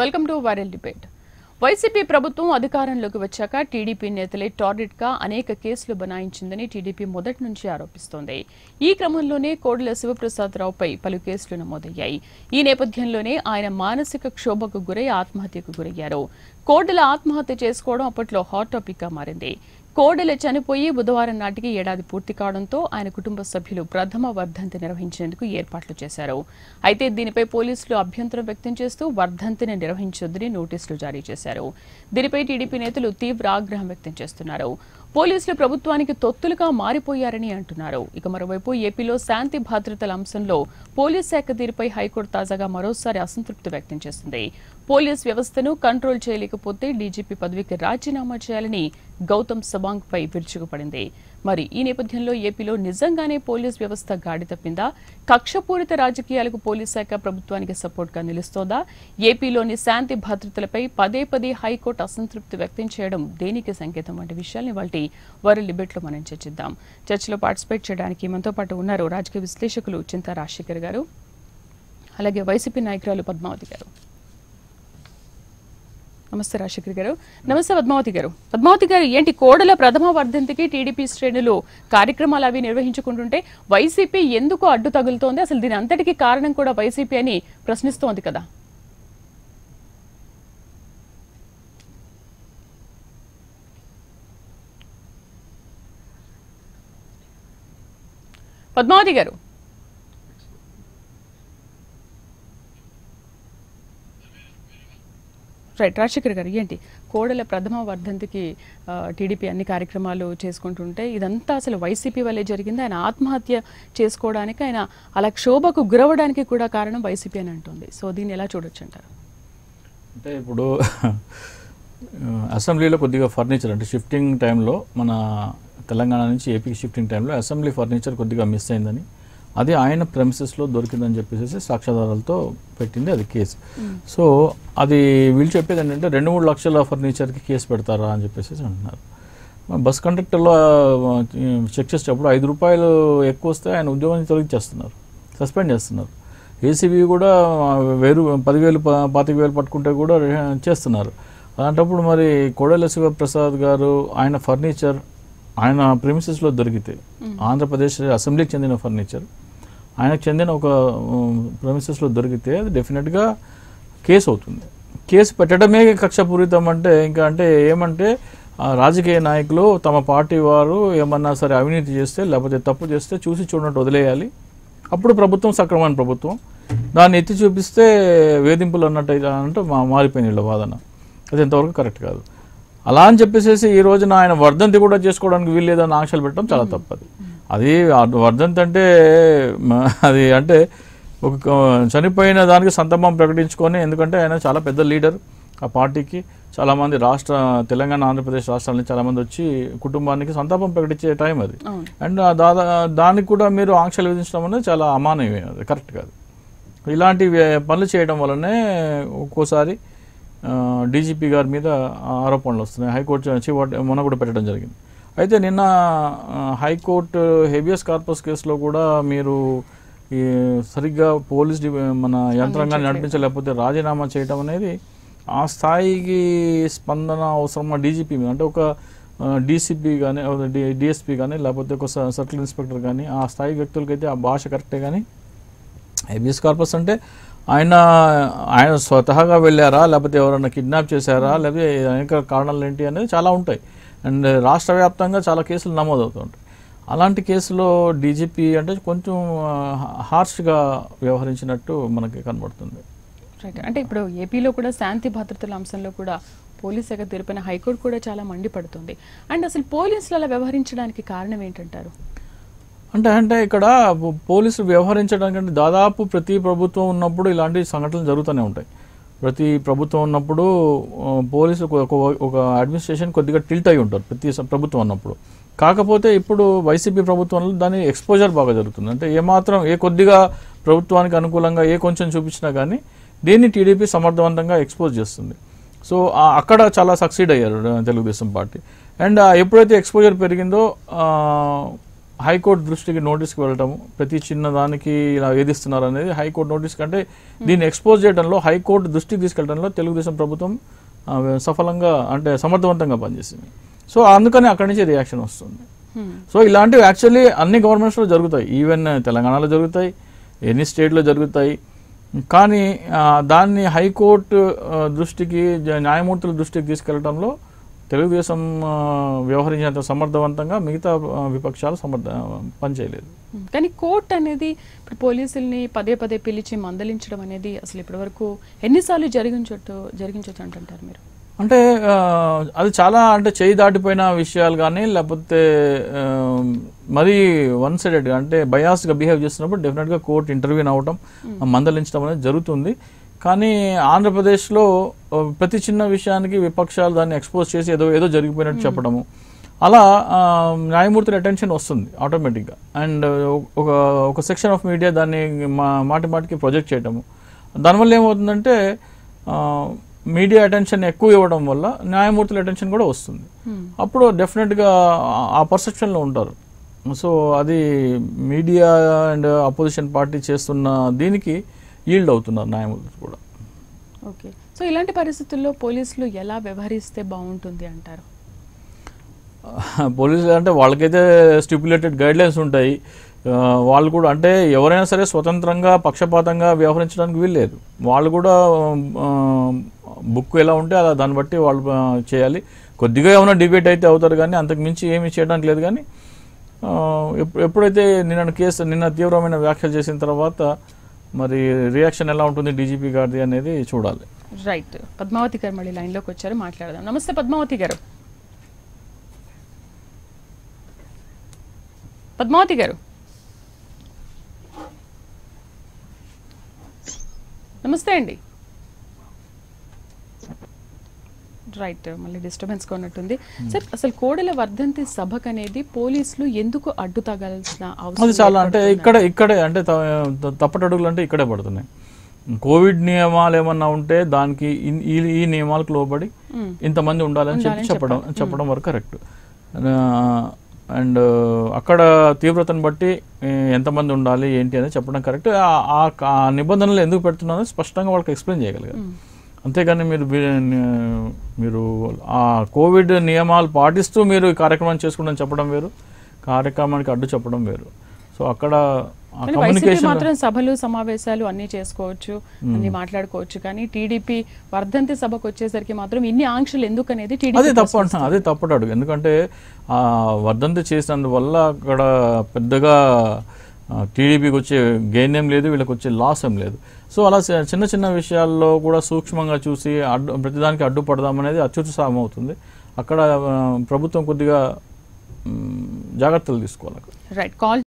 Welcome to viral debate. YCP ప్రభుత్వం అధికారంలోకి వచ్చాక టీడీపీ నేతలే టార్గెట్గా అనేక కేసులు బనాయించిందని టీడీపీ మొదటి నుంచి ఆరోపిస్తోంది. ఈ క్రమంలోనే కోడెల శివప్రసాదరావుపై పలు కేసులు నమోదయ్యాయి. ఈ నేపథ్యంలోనే ఆయన మానసిక క్షోభకు గురై ఆత్మహత్యకు గురయ్యారు. కోడెల ఆత్మహత్య చేసుకోవడం అప్పట్లో హాట్ టాపిక్గా మారింది. కోడెల చనిపోయి బుధవారం నాటికి ఏడాది పూర్తి కావడంతో ఆయన కుటుంబ సభ్యులు ప్రథమ వర్ధంతి నిర్వహించేందుకు ఏర్పాట్లు చేశారు. అయితే దీనిపై పోలీసులు అభ్యంతరం వ్యక్తం చేస్తూ వర్ధంతిని నిర్వహించొద్దని నోటీసులు జారీ చేశారు. దీనిపై టీడీపీ నేతలు తీవ్ర ఆగ్రహం వ్యక్తం చేస్తున్నారు. పోలీసులు ప్రభుత్వానికి తొత్తులుగా మారిపోయారని అంటున్నారు. ఇక మరోవైపు ఏపీలో శాంతి భద్రతల అంశంలో పోలీస్ శాఖ తీరుపై హైకోర్టు తాజాగా మరోసారి అసంతృప్తి వ్యక్తం చేసింది. పోలీస్ వ్యవస్థను కంట్రోల్ చేయలేకపోతే డీజీపీ పదవికి రాజీనామా చేయాలని గౌతమ్ సవాంగ్ పై విరుచుకుపడింది. మరి ఈ నేపథ్యంలో ఏపీలో నిజంగానే పోలీస్ వ్యవస్థ గాడి తప్పిందా? కక్షపూరిత రాజకీయాలకు పోలీస్ శాఖ ప్రభుత్వానికి సపోర్ట్గా నిలుస్తోందా? ఏపీలోని శాంతి భద్రతలపై పదే పదే హైకోర్టు అసంతృప్తి వ్యక్తం చేయడం దేనికి సంకేతం వంటి విషయాల్ని వాటి వారి లిబెట్లో మనం చర్చిద్దాం. చర్చలో పార్టిసిపేట్ చేయడానికి మనతో పాటు ఉన్నారు రాజకీయ విశ్లేషకులు చింతా రాజశేఖర్ గారు అలాగే వైసీపీ నాయకురాలు పద్మావతి గారు. నమస్తే రాజశేఖర్ గారు. నమస్తే పద్మావతి గారు. పద్మావతి గారు ఏంటి కోడల ప్రథమ వర్ధంతికి టీడీపీ శ్రేణులు కార్యక్రమాలు అవి నిర్వహించుకుంటుంటే వైసీపీ ఎందుకు అడ్డు తగులుతోంది? అసలు దీని అంతటికి కారణం కూడా వైసీపీ అని ప్రశ్నిస్తోంది కదా. పద్మావతి గారు రైట్ రాజశేఖర్ గారు ఏంటి? కోడల ప్రథమ వర్ధంతికి టీడీపీ అన్ని కార్యక్రమాలు చేసుకుంటుంటే ఇదంతా అసలు వైసీపీ వల్లే జరిగింది. ఆయన ఆత్మహత్య చేసుకోవడానికి ఆయన అలా క్షోభకు గురవడానికి కూడా కారణం వైసీపీ అని అంటుంది. సో దీన్ని ఎలా చూడొచ్చు అంటారు? అంటే ఇప్పుడు అసెంబ్లీలో కొద్దిగా ఫర్నిచర్ అంటే షిఫ్టింగ్ టైంలో మన తెలంగాణ నుంచి ఏపీకి షిఫ్టింగ్ టైంలో అసెంబ్లీ ఫర్నిచర్ కొద్దిగా మిస్ అయిందని అది ఆయన ప్రెమిసెస్లో దొరికిందని చెప్పేసి సాక్ష్యాధారాలతో పెట్టింది అది కేసు. సో అది వీళ్ళు చెప్పేది ఏంటంటే రెండు మూడు లక్షల ఫర్నిచర్కి కేసు పెడతారా అని చెప్పేసి అంటున్నారు. బస్ కండక్టర్లో చెక్ చేసేటప్పుడు ఐదు రూపాయలు ఎక్కువ వస్తే ఆయన ఉద్యోగాన్ని తొలగించేస్తున్నారు. సస్పెండ్ చేస్తున్నారు. ఏసీబీ కూడా వేరు పదివేలు పాతిక వేలు పట్టుకుంటే కూడా చేస్తున్నారు. అలాంటప్పుడు మరి కోడెల శివప్రసాద్ గారు ఆయన ఫర్నిచర్ ఆయన ప్రిమిసెస్లో దొరికితే ఆంధ్రప్రదేశ్ అసెంబ్లీకి చెందిన ఫర్నిచర్ ఆయనకు చెందిన ఒక ప్రిమిసెస్లో దొరికితే అది డెఫినెట్గా కేసు అవుతుంది. కేసు పెట్టడమే కక్షపూరితం అంటే ఇంకా అంటే ఏమంటే రాజకీయ నాయకులు తమ పార్టీ వారు ఏమన్నా సరే అవినీతి చేస్తే లేకపోతే తప్పు చేస్తే చూసి చూడనట్టు వదిలేయాలి. అప్పుడు ప్రభుత్వం సక్రమమైన ప్రభుత్వం. దాన్ని ఎత్తి చూపిస్తే వేధింపులు అన్నట్టు అయితే అంటే మా మారిపోయింది వీళ్ళ వాదన. అది ఎంతవరకు కరెక్ట్ కాదు. అలా అని చెప్పేసి ఈ రోజున ఆయన వర్ధంతి కూడా చేసుకోవడానికి వీల్లేదని ఆంక్షలు పెట్టడం చాలా తప్పది. అది వర్ధంతి అంటే అది అంటే ఒక చనిపోయిన దానికి సంతమం ప్రకటించుకొని ఎందుకంటే ఆయన చాలా పెద్ద లీడర్. ఆ పార్టీకి చాలామంది రాష్ట్ర తెలంగాణ ఆంధ్రప్రదేశ్ రాష్ట్రాల నుంచి చాలామంది వచ్చి కుటుంబానికి సంతాపం ప్రకటించే టైం అది. అండ్ దాదా దానికి కూడా మీరు ఆంక్షలు విధించడం అనేది చాలా అమానవీయం అది కరెక్ట్ కాదు. ఇలాంటి పనులు చేయడం వల్లనే ఒక్కోసారి డీజీపీ గారి మీద ఆరోపణలు వస్తున్నాయి. హైకోర్టు చీఫ్ మొన్న కూడా పెట్టడం జరిగింది. అయితే నిన్న హైకోర్టు హెబియస్ కార్పస్ కేసులో కూడా మీరు ఈ సరిగ్గా పోలీస్ మన యంత్రాంగాన్ని నడిపించలేకపోతే రాజీనామా చేయడం అనేది ఆ స్థాయికి స్పందన అవసరమా డీజీపీ మీద? అంటే ఒక డీసీపీ కానీ డిఎస్పీ కానీ లేకపోతే ఒక సర్కిల్ ఇన్స్పెక్టర్ కానీ ఆ స్థాయి వ్యక్తులకైతే ఆ భాష కరెక్టే కానీ హెబియస్ కార్పస్ అంటే ఆయన ఆయన స్వతహాగా వెళ్ళారా? లేకపోతే ఎవరైనా కిడ్నాప్ చేశారా? లేకపోతే అనేక కారణాలు ఏంటి అనేది చాలా ఉంటాయి. అండ్ రాష్ట్ర వ్యాప్తంగా చాలా కేసులు నమోదవుతూ ఉంటాయి అలాంటి కేసులో డీజీపీ అంటే కొంచెం హార్ష్గా వ్యవహరించినట్టు మనకి కనబడుతుంది. రైట్. అంటే ఇప్పుడు ఏపీలో కూడా శాంతి భద్రతల అంశంలో కూడా పోలీస్ శాఖ తీరుపైన హైకోర్టు కూడా చాలా మండిపడుతుంది అండ్ అసలు పోలీసులు అలా వ్యవహరించడానికి కారణం ఏంటంటారు? అంటే అంటే ఇక్కడ పోలీసులు వ్యవహరించడానికి దాదాపు ప్రతి ప్రభుత్వం ఉన్నప్పుడు ఇలాంటి సంఘటనలు జరుగుతూనే ఉంటాయి. ప్రతి ప్రభుత్వం ఉన్నప్పుడు పోలీసులు ఒక ఒక అడ్మినిస్ట్రేషన్ కొద్దిగా టిల్ట్ అయి ఉంటారు ప్రతి స- ప్రభుత్వం ఉన్నప్పుడు. కాకపోతే ఇప్పుడు వైసీపీ ప్రభుత్వంలో దాని ఎక్స్పోజర్ బాగా జరుగుతుంది. అంటే ఏమాత్రం ఏ కొద్దిగా ప్రభుత్వానికి అనుకూలంగా ఏ కొంచెం చూపించినా కానీ దీన్ని టీడీపీ సమర్థవంతంగా ఎక్స్పోజ్ చేస్తుంది. సో అక్కడ చాలా సక్సీడ్ అయ్యారు తెలుగుదేశం పార్టీ. అండ్ ఆ, ఎప్పుడైతే ఎక్స్పోజర్ పెరిగిందో హైకోర్టు దృష్టికి నోటీస్కి వెళ్ళటము ప్రతి చిన్న దానికి ఇలా వేధిస్తున్నారు అనేది హైకోర్టు నోటీస్ కంటే దీన్ని ఎక్స్పోజ్ చేయడంలో హైకోర్టు దృష్టికి తీసుకెళ్ళడంలో తెలుగుదేశం ప్రభుత్వం సఫలంగా అంటే సమర్థవంతంగా పనిచేసింది. సో అందుకని అక్కడి నుంచి రియాక్షన్ వస్తుంది. సో ఇలాంటివి యాక్చువల్లీ అన్ని గవర్నమెంట్స్లో జరుగుతాయి. ఈవెన్ తెలంగాణలో జరుగుతాయి ఎన్ని స్టేట్లో జరుగుతాయి. కానీ దాన్ని హైకోర్టు దృష్టికి న్యాయమూర్తుల దృష్టికి తీసుకెళ్ళడంలో తెలుగుదేశం వ్యవహరించినంత సమర్థవంతంగా మిగతా విపక్షాలు సమర్థ పనిచేయలేదు. కానీ కోర్ట్ అనేది ఇప్పుడు పోలీసుల్ని పదే పదే పిలిచి మందలించడం అనేది అసలు ఇప్పటివరకు ఎన్నిసార్లు జరిగించొట్టు జరిగించవచ్చు అంటుంటారు మీరు? అంటే అది చాలా అంటే చేయి దాటిపోయిన విషయాలు కానీ లేకపోతే మరీ వన్ సైడెడ్గా అంటే బయాస్గా బిహేవ్ చేస్తున్నప్పుడు డెఫినెట్గా కోర్టు ఇంటర్వ్యూన్ అవ్వటం మందలించడం అనేది జరుగుతుంది. కానీ ఆంధ్రప్రదేశ్లో ప్రతి చిన్న విషయానికి విపక్షాలు దాన్ని ఎక్స్పోజ్ చేసి ఏదో ఏదో జరిగిపోయినట్టు చెప్పడము. అలా న్యాయమూర్తుల అటెన్షన్ వస్తుంది ఆటోమేటిక్గా. అండ్ ఒక ఒక సెక్షన్ ఆఫ్ మీడియా దాన్ని మా మాటి మాటికి ప్రొజెక్ట్ చేయటము. దానివల్ల ఏమవుతుందంటే మీడియా అటెన్షన్ ఎక్కువ ఇవ్వడం వల్ల న్యాయమూర్తుల అటెన్షన్ కూడా వస్తుంది. అప్పుడు డెఫినెట్గా ఆ- ఆ పర్సెప్షన్లో ఉంటారు. సో అది మీడియా అండ్ అపోజిషన్ పార్టీ చేస్తున్న దీనికి ఈల్డ్ అవుతున్నారు న్యాయమూర్తులు కూడా. ఓకే. సో ఇలాంటి పరిస్థితుల్లో పోలీసులు ఎలా వ్యవహరిస్తే బాగుంటుంది అంటారు? పోలీసులు అంటే వాళ్ళకైతే స్టిపులేటెడ్ గైడ్ లైన్స్ ఉంటాయి వాళ్ళు కూడా అంటే ఎవరైనా సరే స్వతంత్రంగా పక్షపాతంగా వ్యవహరించడానికి వీల్లేదు. వాళ్ళు కూడా బుక్ ఎలా ఉంటే అలా దాన్ని బట్టి వాళ్ళు చేయాలి. కొద్దిగా ఏమైనా డిబేట్ అయితే అవుతారు కానీ అంతకు మించి ఏమీ చేయడానికి లేదు కానీ ఎప్పుడైతే నిన్న కేసు నిన్న తీవ్రమైన వ్యాఖ్యలు చేసిన తర్వాత మరి రియాక్షన్ ఎలా ఉంటుంది డీజీపీ గారిది అనేది చూడాలి. రైట్ పద్మావతి గారు మళ్ళీ లైన్లోకి వచ్చారు మాట్లాడదాం. నమస్తే పద్మావతి గారు. పద్మావతి గారు. నమస్తే అండి. రైట్ మళ్ళీ డిస్టర్బెన్స్గా ఉన్నట్టుంది. సార్ అసలు కోడల వర్ధంతి సభకు అనేది పోలీసులు ఎందుకు అడ్డు తగాల్సిన అవసరం చాలా అంటే? ఇక్కడే ఇక్కడే అంటే తప్పటడుగులు అంటే ఇక్కడే పడుతున్నాయి. కోవిడ్ నియమాలు ఏమన్నా ఉంటే దానికి ఈ నియమాలకు లోబడి. ఇంతమంది ఉండాలని చెప్పి చెప్పడం చెప్పడం. వరకు కరెక్ట్. అండ్ అక్కడ తీవ్రతను బట్టి ఎంతమంది ఉండాలి ఏంటి అనేది చెప్పడం కరెక్ట్. ఆ నిబంధనలు ఎందుకు పెడుతున్నారో స్పష్టంగా వాళ్ళకి ఎక్స్ప్లెయిన్ చేయగలిగారు. అంతేగాని మీరు మీరు ఆ కోవిడ్ నియమాలు పాటిస్తూ మీరు ఈ కార్యక్రమం చేసుకుంటాం చెప్పడం వేరు. కార్యక్రమానికి అడ్డు చెప్పడం వేరు. సో అక్కడ మాత్రం సభలు సమావేశాలు అన్నీ చేసుకోవచ్చు అన్ని మాట్లాడుకోవచ్చు. కానీ టీడీపీ వర్ధంతి సభకు వచ్చేసరికి మాత్రం ఇన్ని ఆంక్షలు ఎందుకు అనేది అదే టీడీపీ తప్పు అంటున్నా అదే తప్పటి అడుగు. ఎందుకంటే ఆ వర్ధంతి చేసినందువల్ల అక్కడ పెద్దగా టీడీపీకి వచ్చే గెయిన్ ఏం లేదు వీళ్ళకి వచ్చే లాస్ ఏం లేదు. సో అలా చిన్న చిన్న విషయాల్లో కూడా సూక్ష్మంగా చూసి అడ్డు ప్రతిదానికి అడ్డుపడదామనేది అత్యుత్సాహం అవుతుంది అక్కడ ప్రభుత్వం కొద్దిగా జాగ్రత్తలు తీసుకోవాలి రైట్ కాల్